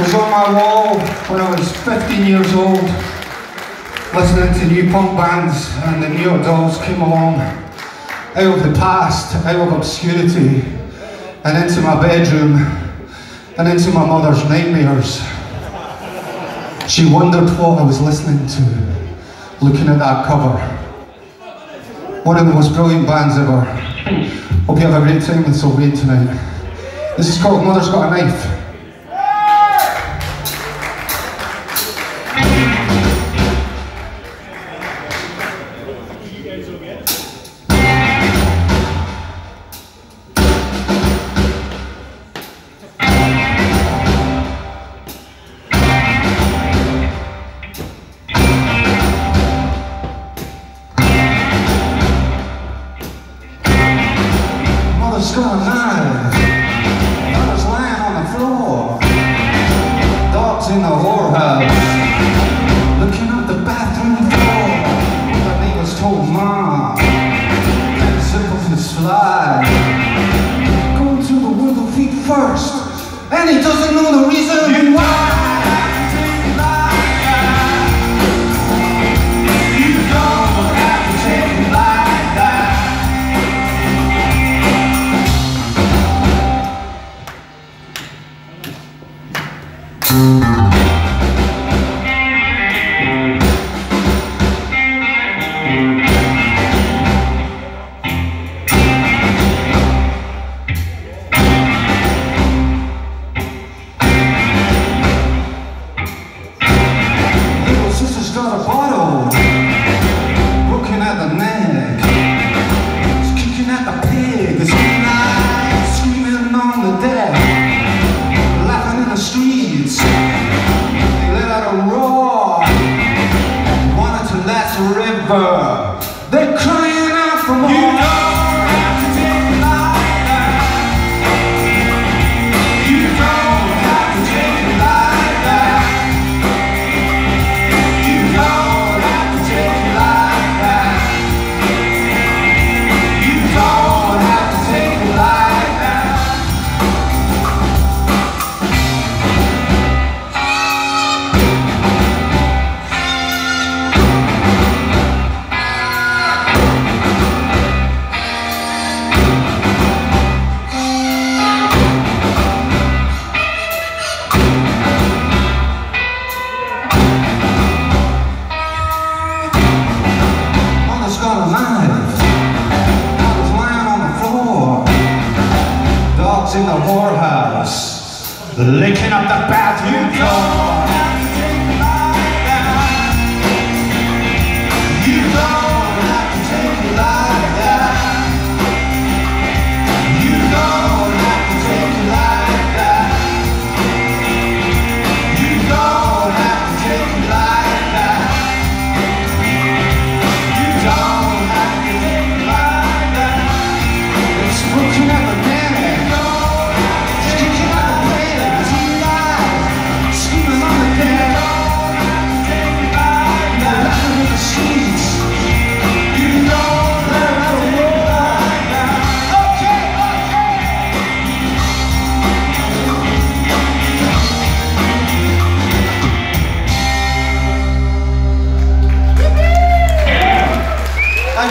was on my wall when I was 15 years old, listening to new punk bands, and the New York Dolls came along out of the past, out of obscurity, and into my bedroom, and into my mother's nightmares. She wondered what I was listening to, looking at that cover. One of the most brilliant bands ever. Hope you have a great time with Sylvain tonight. This is called Mother's Got a Knife. Knife. Mother's lying on the floor. Dog's in the whorehouse. Looking at the bathroom floor. The neighbors told mom. Can't zip off his fly. Go to the wiggle feet first. And he doesn't know the reason. You Música Licking up the bathroom floor.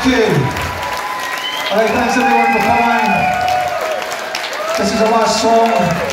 Thank you. All right, thanks everyone for coming. This is our last song.